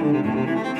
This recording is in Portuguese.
Música